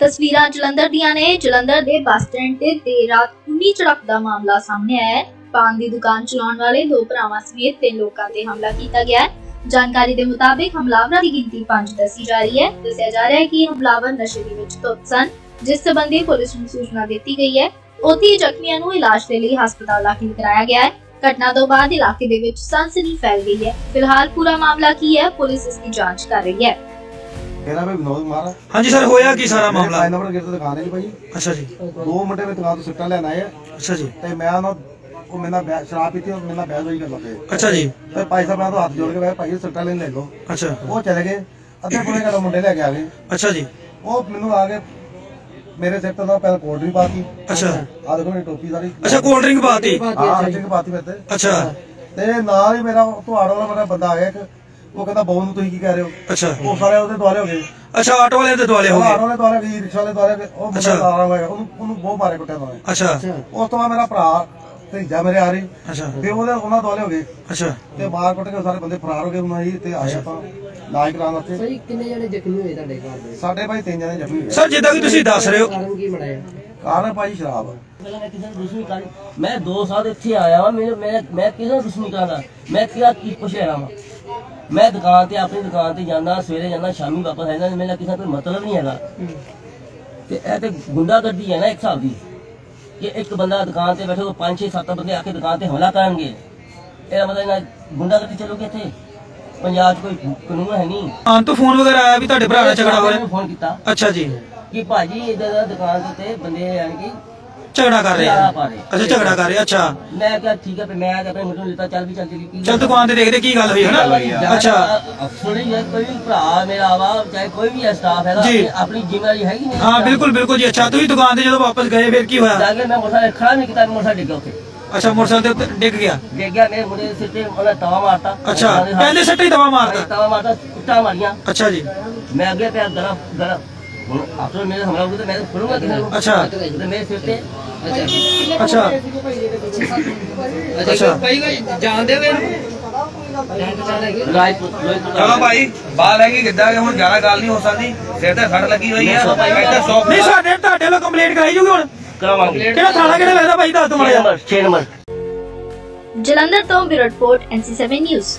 ਤਸਵੀਰਾਂ ਜਲੰਧਰ ਦੀਆਂ ਨੇ। ਜਲੰਧਰ ਦੇ ਬੱਸ ਸਟੈਂਡ ਤੇ ਦੇਰ ਰਾਤ 19 ਝੜਪ ਦਾ ਮਾਮਲਾ ਸਾਹਮਣੇ ਆਇਆ ਹੈ। ਪਾਨ ਦੀ ਦੁਕਾਨ ਚਲਾਉਣ ਵਾਲੇ ਦੋ ਭਰਾਵਾਂ ਸਮੇਤ ਤਿੰਨ ਲੋਕਾਂ ਤੇ ਹਮਲਾ ਕੀਤਾ ਗਿਆ ਹੈ। ਜਾਣਕਾਰੀ ਦੇ ਮੁਤਾਬਿਕ ਹਮਲਾਵਰਾਂ ਦੀ ਗਿਣਤੀ 5 ਦੱਸੀ ਜਾ ਰਹੀ ਹੈ। ਦੱਸਿਆ ਜਾ ਰਿਹਾ ਹੈ ਕਿ ਹਮਲਾਵਰ ਨਸ਼ੇ ਦੇ ਵਿੱਚ ਧੁੱਤ ਸਨ, ਜਿਸ ਸਬੰਧੀ ਪੁਲਿਸ ਨੂੰ ਸੂਚਨਾ ਦਿੱਤੀ ਗਈ ਹੈ। ਉੱਥੇ ਜ਼ਖਮੀਆਂ ਨੂੰ ਇਲਾਜ ਦੇ ਲਈ ਹਸਪਤਾਲ ਦਾਖਲ ਕਰਾਇਆ ਗਿਆ ਹੈ। ਘਟਨਾ ਤੋਂ ਬਾਅਦ ਇਲਾਕੇ ਦੇ ਵਿੱਚ ਸਨਸਨੀ ਫੈਲ ਗਈ ਹੈ। ਫਿਲਹਾਲ ਪੂਰਾ ਮਾਮਲਾ ਕੀ ਹੈ, ਪੁਲਿਸ ਇਸ ਦੀ ਜਾਂਚ ਕਰ ਰਹੀ ਹੈ। ਮੇਰਾ ਭਾਈ ਵਿਨੋਦ ਕੁਮਾਰ। ਆ ਹਾਂਜੀ ਸਰ ਹੋਇਆ ਕੀ ਸਾਰਾ ਮਾਮਲਾ ਮਾਮਲਾ? ਨੰਬਰ ਗੇਟ ਤੇ ਦੁਕਾਨ ਹੈ ਜੀ ਭਾਈ। ਅੱਛਾ ਜੀ। ਦੋ ਮੁੰਡੇ ਮੇਰੇ ਦੁਕਾਨ ਤੋਂ ਸਿੱਟਾ ਲੈਣ ਆਏ ਅੱਛਾ ਜੀ। ਤੇ ਮੈਂ ਉਹਨਾਂ ਉਹ ਮੇਰੇ ਨਾਲ ਬਹਿ- ਸ਼ਰਾਬ ਪੀਤੀ ਉਹ ਮੇਰੇ ਨਾਲ ਬਹਿਸ ਹੋਈ ਕਰ ਲੱਗੇ ਅੱਛਾ ਜੀ। ਤੇ ਭਾਈ ਸਾਹਿਬ ਮੈਂ ਤਾਂ ਹੱਥ ਜੋੜ ਕੇ ਮੈਂ ਭਾਈ ਸਿੱਟਾ ਲੈਣ ਲੈ ਲਓ। ਅੱਛਾ। ਉਹ ਚਲੇ ਗਏ। ਅੱਧੇ ਪੌਣੇ ਘੰਟੇ ਮੁੰਡੇ ਲੈ ਕੇ ਆ ਗਏ। ਅੱਛਾ ਜੀ। ਉਹ ਮੈਨੂੰ ਆ ਕੇ ਮੇਰੇ ਸਿਰ ਤੇ ਪਹਿਲਾਂ ਕੋਲਡ ਡਰਿੰਕ ਪਾਤੀ। ਅੱਛਾ। ਆ ਦੇਖੋ ਮੇਰੀ ਟੋਪੀ ਸਾਰੀ। ਅੱਛਾ ਕੋਲਡ ਡਰਿੰਕ ਪਾਤੀ? ਹਾਂ ਅੱਛੇ ਪਾਤੀ ਮੇਰੇ ਤੇ। ਅੱਛਾ। ਤੇ ਨਾਲ ਹੀ ਮੇਰਾ ਤੁਹਾੜ ਵਾਲਾ ਮੇਰਾ ਬੰਦਾ ਆ ਗਿਆ ਇੱਕ। ਉਹ ਕਹਿੰਦਾ ਬਹੁ ਨੂੰ ਤੁਸੀਂ ਕੀ ਕਹਿ ਰਹੇ ਹੋ? ਅੱਛਾ। ਉਹ ਸਾਰੇ ਉਹਦੇ ਦੁਆਲੇ ਹੋ ਗਏ। ਅੱਛਾ ਆਟੋ ਵਾਲੇ ਦੇ ਦੁਆਲੇ ਹੋ ਗਏ। ਆਟੋ ਵਾਲੇ ਦੁਆਲੇ ਗਏ ਰਿਕਸ਼ਾ ਵਾਲੇ ਦੁਆਲੇ ਉਹ। ਮੁੰਡਾ ਆ ਹੋਇਆ ਉਹਨੂੰ ਉਹਨੂੰ ਬਹੁਤ ਮਾਰੇ ਕੁੱਟਿਆ ਉਹਨਾਂ ਨੇ। ਅੱਛਾ। ਉਸ ਤੋਂ ਬਾਅਦ ਮੇਰਾ ਭਰਾ ਭੇਜਾ ਮੇਰੇ ਆ ਰਹੀ। ਅੱਛਾ। ਤੇ ਉਹਦੇ ਉਹਨਾਂ ਦੁਆਲੇ ਹੋ ਗਏ। ਅੱਛਾ। ਤੇ ਮਾਰ ਕੁੱਟ ਕੇ ਸਾਰੇ ਬੰਦੇ ਫਰਾਰ ਹੋ ਗਏ ਉਹਨਾਂ ਹੀ ਤੇ ਆਏ ਆਪਾਂ ਇਲਾਜ ਕਰਾਉਣ ਵਾਸਤੇ। ਭਾਈ ਕਿੰਨੇ ਜਣੇ ਜ਼ਖਮੀ ਹੋਏ ਤੁਹਾਡੇ ਘਰ ਦੇ? ਸਾਡੇ ਭਾਈ ਤਿੰਨ ਜਣੇ ਜ਼ਖਮੀ ਹੋਏ। ਸਰ ਜਿੱਦਾਂ ਕਿ ਤੁਸੀਂ ਦੱਸ ਰਹੇ ਹੋ। ਕਾਰਨ ਕੀ ਬਣਾਇਆ? ਕਾਰਨ ਭਾਈ ਸ਼ਰਾਬ। ਪਹਿਲਾਂ ਮੈਂ ਕਿਸੇ ਨੂੰ ਦੁਸ਼ਮਣੀ ਕਰ ਮੈਂ 2 ਸਾਲ ਇੱਥੇ ਆਇਆ ਵਾਂ ਮੇਰੇ ਮੈਂ ਮੈਂ ਕਿਸੇ ਨੂੰ ਦੁਸ਼ਮਣੀ ਕਰਦਾ। ਮੈਂ ਕਿਹਾ ਕੀ ਪੁੱਛ ਰਿਹਾ ਵਾਂ ਮੈਂ ਦੁਕਾਨ ਤੇ ਆਪਣੀ ਦੁਕਾਨ ਤੇ ਜਾਂਦਾ ਸਵੇਰੇ ਜਾਂਦਾ ਸ਼ਾਮੀ ਵਾਪਸ ਆ ਜਾਂਦਾ ਮੇਰਾ ਕਿਸੇ ਕੋਈ ਮਤਲਬ ਨਹੀਂ ਹੈਗਾ। ਤੇ ਇਹ ਤੇ ਗੁੰਡਾਗਰਦੀ ਹੈ ਨਾ ਇੱਕ ਹਿਸਾਬ ਦੀ ਕਿ ਇੱਕ ਬੰਦਾ ਦੁਕਾਨ ਤੇ ਬੈਠੇ ਕੋ 5 6 7 ਬੰਦੇ ਆ ਕੇ ਦੁਕਾਨ ਤੇ ਹਮਲਾ ਕਰਨਗੇ। ਇਹਦਾ ਮਤਲਬ ਨਾ ਗੁੰਡਾਗਰਦੀ ਚੱਲੂਗੀ ਇੱਥੇ? ਪੰਜਾਬ 'ਚ ਕੋਈ ਕਾਨੂੰਨ ਹੈ ਨਹੀਂ। ਆਂ ਤੋਂ ਫੋਨ ਵਗੈਰਾ ਆਇਆ ਵੀ ਤੁਹਾਡੇ ਭਰਾ ਨਾਲ ਝਗੜਾ ਹੋ ਰਿਹਾ? ਫੋਨ ਕੀਤਾ। ਅੱਛਾ ਜੀ। ਕਿ ਭਾਜੀ ਇਧਰ ਦਾ ਦੁਕਾਨ ਉੱਤੇ ਬੰਦੇ ਯਾਨੀ ਕਿ ਝਗੜਾ ਕਰ ਰਹੇ ਪਾ ਰਹੇ। ਅੱਛਾ ਝਗੜਾ ਕਰ ਰਹੇ ਅੱਛਾ। ਮੈਂ ਕਿਹਾ ਠੀਕ ਹੈ ਫਿਰ ਮੈਂ ਤਾਂ ਆਪਣੇ ਮੁੰਡੇ ਨੂੰ ਚੱਲ ਵੀ ਚੱਲ ਚਲੀ ਚਲ ਦੁਕਾਨ ਤੇ ਦੇਖਦੇ ਕੀ ਗੱਲ ਹੋਈ ਹੈ ਨਾ ਅੱਛਾ। ਸੁਣੀ ਹੈ ਕੋਈ ਵੀ ਭਰਾ ਮੇਰਾ ਵਾ ਚਾਹੇ ਕੋਈ ਵੀ ਹੈ ਸਟਾਫ ਹੈਗਾ ਜੀ। ਆਪਣੀ- ਆਪਣੀ ਜ਼ਿੰਮੇਵਾਰੀ ਹੈਗੀ ਨਹੀਂ ਹਾਂ ਬਿਲਕੁਲ ਬਿਲਕੁਲ ਜੀ ਅੱਛਾ ਤੁਸੀਂ ਦੁਕਾਨ ਤੇ ਜਦੋਂ ਵਾਪਸ ਗਏ ਫਿਰ ਕੀ ਹੋਇਆ? ਜਾ ਕੇ ਮੈਂ ਮੋਟਰਸਾਈਕਲ ਖੜਾ ਨਹੀਂ ਕੀਤਾ ਮੋਟਰਸਾਈਕਲ ਡਿੱਗਾ ਉੱਥੇ। ਅੱਛਾ ਮੋਟਰਸਾਈਕਲ ਦੇ ਉੱਤੇ ਡਿੱਗ ਗਿਆ? ਡਿੱਗ ਗਿਆ ਮੇਰੇ ਮੁੰਡੇ ਦੇ ਸਿਰ ਤੇ ਉਹਨੇ ਤਵਾ ਮਾਰਤਾ। ਅੱਛਾ ਉਹਦੇ ਹੱਥ- ਪਹਿਲੇ ਸੱਟੇ ਹੀ ਦਵਾ ਮਾਰਤਾ? ਤਵਾ ਮਾਰਤਾ ਇੱਟਾਂ ਮਾਰੀਆਂ। ਅੱਛਾ ਜੀ। ਮੈਂ ਅੱਗੇ ਪਿਆ ਗਰਮ ਗਰਮ। ਹੁਣ ਆਪਰ ਮੇਰੇ ਹਮਲਾ ਹੋ ਗਿਆ ਤਾਂ ਮੈਂ ਫੜੂੰਗਾ ਕਿਸੇ ਨੂੰ। ਅੱਛਾ। ਤੇ ਮੇਰੇ ਸਿਰ ਤੇ ਅੱਛਾ। ਅੱਛਾ। ਰਾਜਪੂਤ ਰਾਜਪੂਤ ਚਲੋ ਭਾਈ ਬਾਲ ਹੈਗੀ ਕਿੱਦਾਂ ਕਿ ਹੁਣ ਜ਼ਿਆਦਾ ਗੱਲ ਨਹੀਂ ਹੋ ਸਕਦੀ। ਸਿਰ ਤੇ ਸੱਟ ਲੱਗੀ ਹੋਈ ਆ। ਇੱਧਰ ਸੌ ਨਹੀਂ ਸਾਡੇ ਤੁਹਾਡੇ ਵੱਲੋਂ ਕੰਪਲੇਂਟ ਕਰਾਈ ਜੂਗੀ ਹੁਣ। ਕਰਾਵਾਂਗੇ। ਕਿਹੜਾ ਥਾਣਾ ਕਿਹੜਾ ਲੱਗਦਾ ਭਾਈ ਦੱਸ ਦੋ 6 ਮਾੜਾ ਜਿਹਾ। Number 6 number. ਜਲੰਧਰ ਤੋਂ ਬਿਊਰੋ ਰਿਪੋਰਟ NC7 ਨਿਊਜ਼